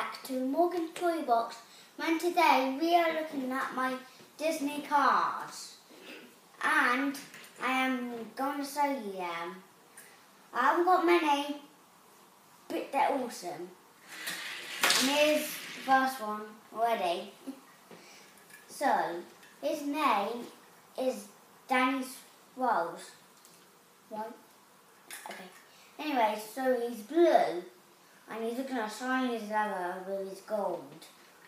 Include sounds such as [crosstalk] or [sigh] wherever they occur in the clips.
back to Morgan's Toy Box and today we are looking at my Disney cars and I am going to show you them. I haven't got many but they're awesome. And here's the first one already. [laughs] so his name is Danny Rose. Right? Okay. Anyway, so he's blue and he's looking at shiny as ever with his gold.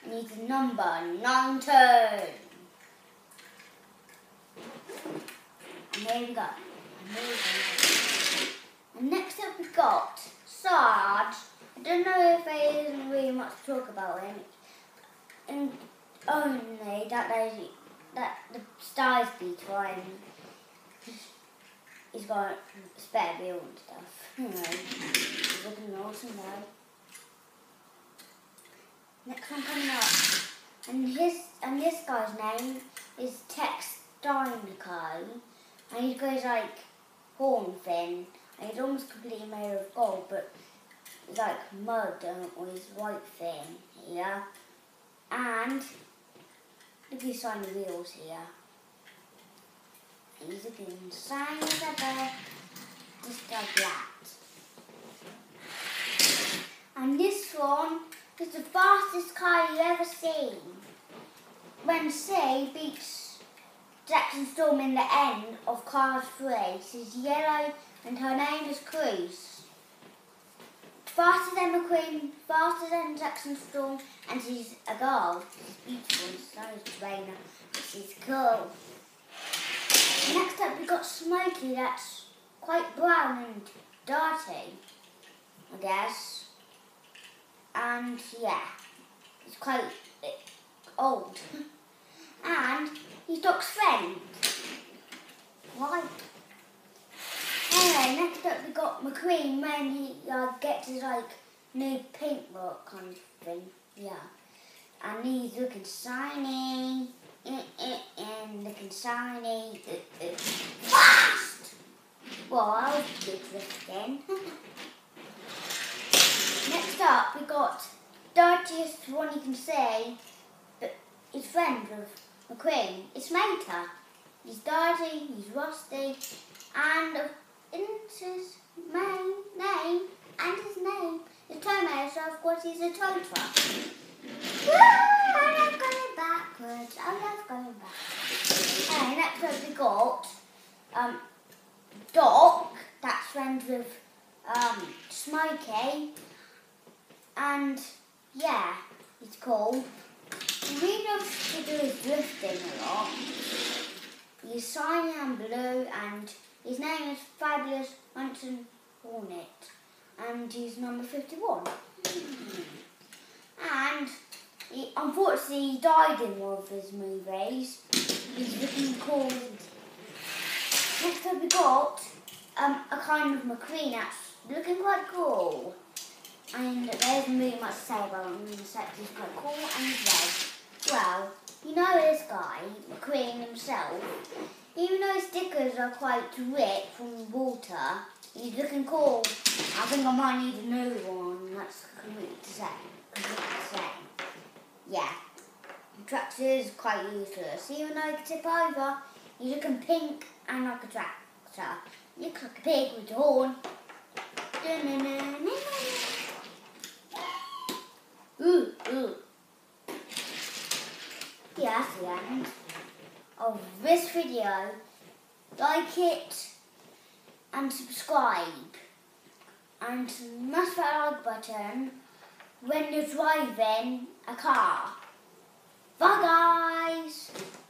And he's number 19. And here we go. And, next up we've got Sarge. I don't know if there isn't really much to talk about him. And only that there's that the stars beat for. He's got spare wheel and stuff. Anyway, he's now. Next one coming up. And his and this guy's name is Tex Dinoco. And he goes like horn fin. And he's almost completely made of gold, but like mud on his white fin here. And look at his shiny wheels here. He's looking shiny as ever. Just like that. And this one is the fastest car you ever seen. When Say beats Jackson Storm in the end of Cars 3, she's yellow and her name is Cruz. Faster than McQueen, faster than Jackson Storm, and she's a girl. She's beautiful, so is. She's cool. Next up we got Smokey that's quite brown and dirty, I guess and yeah, he's quite old. [laughs] and he's Doc's friend. Why? Anyway, next up we got McQueen when he uh, gets his like new paintwork kind of thing. Yeah. And he's looking shiny. And looking shiny. Fast! Well, I. [laughs] one you can say, but he's friend of McQueen. It's Mater. He's dirty, he's rusty, and in his main name and his name is Tow Mater, so of course he's a tow truck. I love going backwards. I love going backwards. Okay, next up we got um, Doc, that's friends with um, Smokey, and yeah, it's really loves to his drifting a lot. He's shiny and blue and his name is Fabulous Hudson Hornet and he's number 51. And he, unfortunately he died in one of his movies. He's looking cool. Next up we got um, a kind of McQueen that's looking quite cool. And there isn't really much to say about him he's quite cool and red. Well, you know this guy, McQueen himself, even though his stickers are quite ripped from water, he's looking cool. I think I might need a new one. That's completely the same. The. Yeah. Tractor is quite useless. Even though he can tip over, he's looking pink and like a tractor. You looks like a pig with a horn. Ooh, ooh. Yeah, that's the end of this video. Like it and subscribe. And smash that like button when you're driving a car. Bye guys!